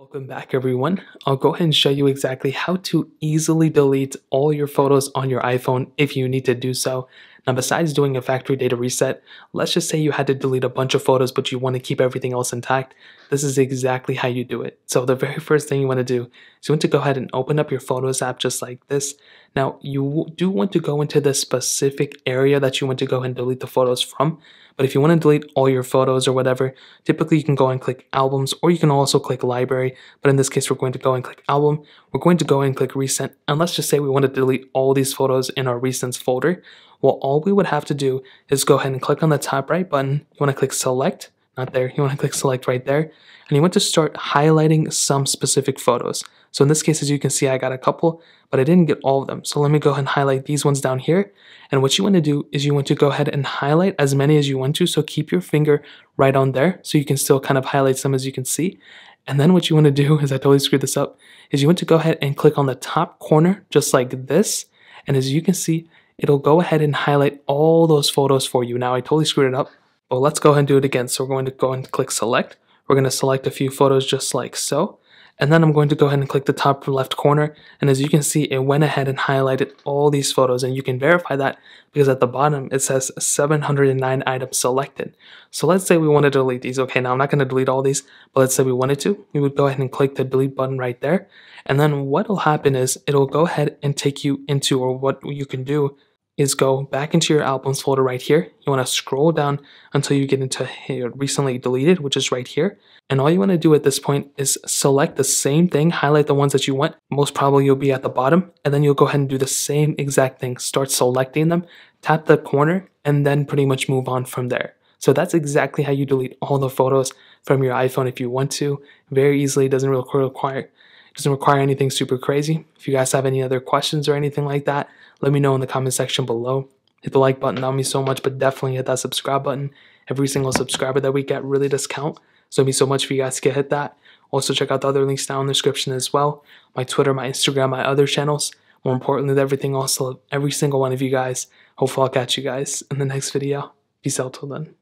Welcome back everyone. I'll go ahead and show you exactly how to easily delete all your photos on your iPhone if you need to do so. Now besides doing a factory data reset, let's just say you had to delete a bunch of photos but you want to keep everything else intact. This is exactly how you do it. So the very first thing you want to do is you want to go ahead and open up your Photos app just like this. Now you do want to go into the specific area that you want to go and delete the photos from. But if you want to delete all your photos or whatever, typically you can go and click albums or you can also click library. But in this case, we're going to go and click album. We're going to go and click recent. And let's just say we want to delete all these photos in our recents folder. Well, all we would have to do is go ahead and click on the top right button. You want to click select, not there. You want to click select right there. And you want to start highlighting some specific photos. So in this case, as you can see, I got a couple, but I didn't get all of them. So let me go ahead and highlight these ones down here. And what you want to do is you want to go ahead and highlight as many as you want to. So keep your finger right on there so you can still kind of highlight some as you can see. And then what you want to do is I totally screwed this up is you want to go ahead and click on the top corner just like this. And as you can see, it'll go ahead and highlight all those photos for you. Now I totally screwed it up, but let's go ahead and do it again. So we're going to go and click select. We're going to select a few photos just like so. And then I'm going to go ahead and click the top left corner. And as you can see, it went ahead and highlighted all these photos. And you can verify that because at the bottom, it says 709 items selected. So let's say we want to delete these. Okay, now I'm not going to delete all these, but let's say we wanted to. We would go ahead and click the delete button right there. And then what will happen is it'll go ahead and take you into, or what you can do is go back into your albums folder right here. You want to scroll down until you get into recently deleted, which is right here. And all you want to do at this point is select the same thing, highlight the ones that you want. Most probably you'll be at the bottom, and then you'll go ahead and do the same exact thing. Start selecting them, tap the corner, and then pretty much move on from there. So that's exactly how you delete all the photos from your iPhone if you want to. Very easily, doesn't really require doesn't require anything super crazy. If you guys have any other questions or anything like that, let me know in the comment section below. Hit the like button, that would mean so much, but definitely hit that subscribe button. Every single subscriber that we get really does count. So it'd be so much for you guys to hit that. Also check out the other links down in the description as well. My Twitter, my Instagram, my other channels. More importantly than everything else, every single one of you guys. Hopefully I'll catch you guys in the next video. Peace out till then.